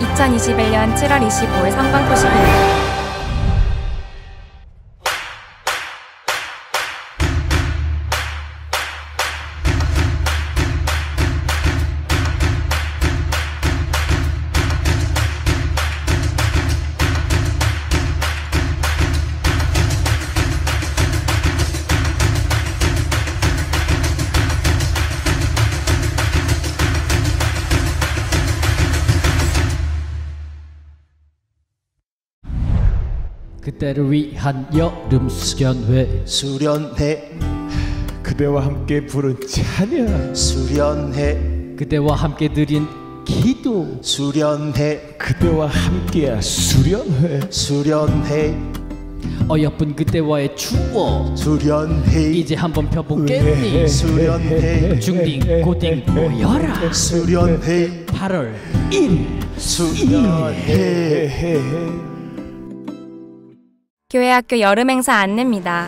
2021년 7월 25일 성광 소식입니 그때를 위한 여름 수련회. 수련회. 그대와 함께 부른 찬양 수련회. 그대와 함께 드린 기도. 수련회. 그대와 함께야 수련회. 수련회. 어여쁜 그때와의 추억. 수련회. 이제 한번 펴보겠니 수련회. 중딩 고딩 모여라. 수련회. 8월 1 수련회 교회학교 여름 행사 안내입니다.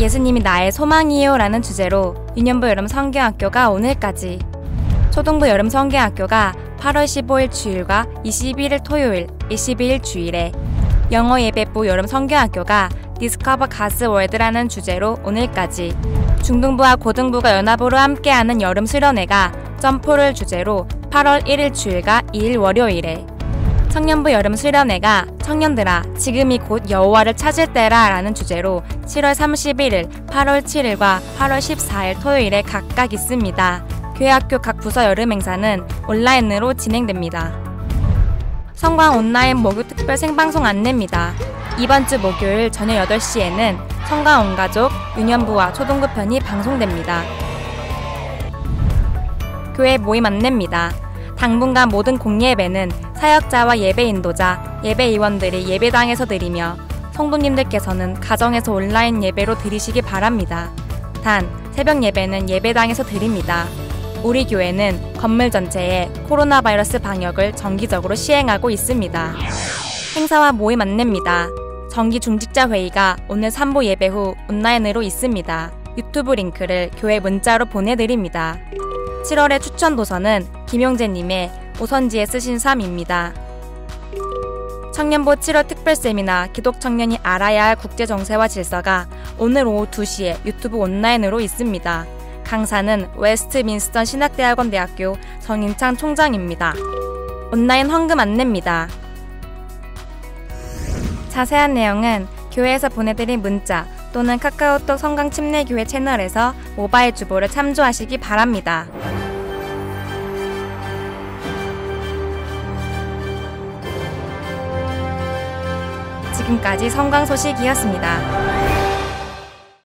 예수님이 나의 소망이요 라는 주제로 유년부 여름 성경학교가 오늘까지 초등부 여름 성경학교가 8월 15일 주일과 21일 토요일, 22일 주일에 영어 예배부 여름 성경학교가 Discover God's World라는 주제로 오늘까지 중등부와 고등부가 연합으로 함께하는 여름 수련회가 점포를 주제로 8월 1일 주일과 2일 월요일에 청년부 여름 수련회가 청년들아 지금이 곧 여호와를 찾을 때라 라는 주제로 7월 31일, 8월 7일과 8월 14일 토요일에 각각 있습니다. 교회학교 각 부서 여름 행사는 온라인으로 진행됩니다. 성광 온라인 목요 특별 생방송 안내입니다. 이번 주 목요일 저녁 8시에는 성광 온가족 유년부와 초등부 편이 방송됩니다. 교회 모임 안내입니다. 당분간 모든 공예배는 사역자와 예배 인도자, 예배 의원들이 예배당에서 드리며 성도님들께서는 가정에서 온라인 예배로 드리시기 바랍니다. 단, 새벽 예배는 예배당에서 드립니다. 우리 교회는 건물 전체에 코로나 바이러스 방역을 정기적으로 시행하고 있습니다. 행사와 모임 안내입니다. 정기 중직자 회의가 오늘 3부 예배 후 온라인으로 있습니다. 유튜브 링크를 교회 문자로 보내드립니다. 7월의 추천 도서는 김용재님의 오선지에 쓰신 삶입니다. 청년부 7월 특별 세미나 기독 청년이 알아야 할 국제 정세와 질서가 오늘 오후 2시에 유튜브 온라인으로 있습니다. 강사는 웨스트민스터 신학대학원 대학교 정인창 총장입니다. 온라인 헌금 안내입니다. 자세한 내용은 교회에서 보내드린 문자 또는 카카오톡 성강 침례교회 채널에서 모바일 주보를 참조하시기 바랍니다. 지금까지 성광 소식이었습니다.